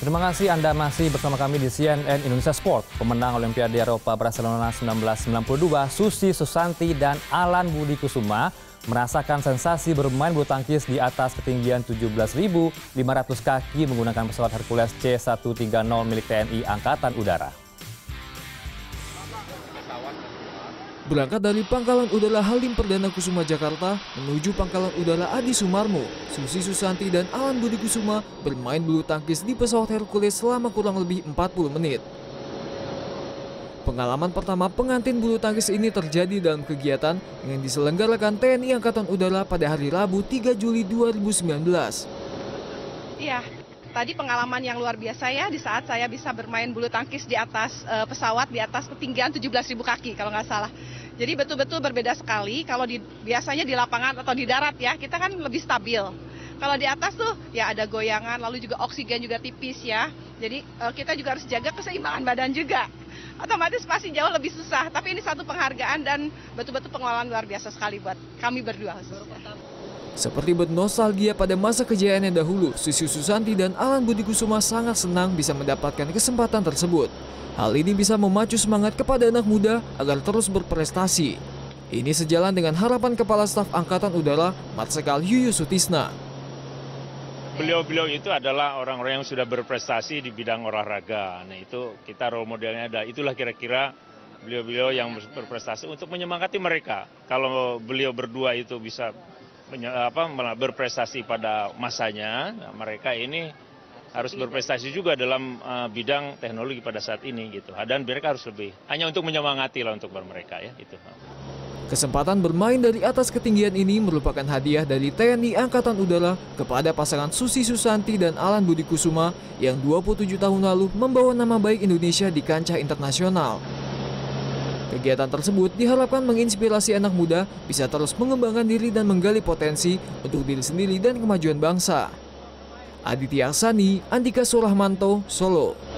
Terima kasih Anda masih bersama kami di CNN Indonesia Sport. Pemenang Olimpiade Eropa Barcelona 1992, Susi Susanti dan Alan Budi Kusuma merasakan sensasi bermain bulu tangkis di atas ketinggian 17.500 kaki menggunakan pesawat Hercules C-130 milik TNI Angkatan Udara. Berangkat dari Pangkalan Udara Halim Perdana Kusuma Jakarta menuju Pangkalan Udara Adi Sumarmo, Susi Susanti dan Alan Budi Kusuma bermain bulu tangkis di pesawat Hercules selama kurang lebih 40 menit. Pengalaman pertama pengantin bulu tangkis ini terjadi dalam kegiatan yang diselenggarakan TNI Angkatan Udara pada hari Rabu 3 Juli 2019. Iya, tadi pengalaman yang luar biasa ya di saat saya bisa bermain bulu tangkis di atas uh, pesawat di atas ketinggian 17.000 kaki kalau nggak salah. Jadi betul-betul berbeda sekali kalau di, biasanya di lapangan atau di darat ya kita kan lebih stabil. Kalau di atas tuh ya ada goyangan, lalu juga oksigen juga tipis ya. Jadi uh, kita juga harus jaga keseimbangan badan juga. Otomatis pasti jauh lebih susah. Tapi ini satu penghargaan dan betul-betul pengalaman luar biasa sekali buat kami berdua. Seperti bernostalgia pada masa kejayaannya dahulu, Susi Susanti dan Alan Budi Kusuma sangat senang bisa mendapatkan kesempatan tersebut. Hal ini bisa memacu semangat kepada anak muda agar terus berprestasi. Ini sejalan dengan harapan Kepala Staf Angkatan Udara Marsikal Yuyu Sutisna. Beliau-beliau itu adalah orang-orang yang sudah berprestasi di bidang olahraga. Nah itu kita role modelnya ada. Itulah kira-kira beliau-beliau yang berprestasi untuk menyemangati mereka. Kalau beliau berdua itu bisa berprestasi pada masanya, nah mereka ini harus berprestasi juga dalam uh, bidang teknologi pada saat ini gitu. Dan mereka harus lebih hanya untuk menyemangati lah untuk mereka ya itu. Kesempatan bermain dari atas ketinggian ini merupakan hadiah dari TNI Angkatan Udara kepada pasangan Susi Susanti dan Alan Budi Kusuma yang 27 tahun lalu membawa nama baik Indonesia di kancah internasional. Kegiatan tersebut diharapkan menginspirasi anak muda bisa terus mengembangkan diri dan menggali potensi untuk diri sendiri dan kemajuan bangsa. Aditya Aksani, Andika Surahmanto, Solo.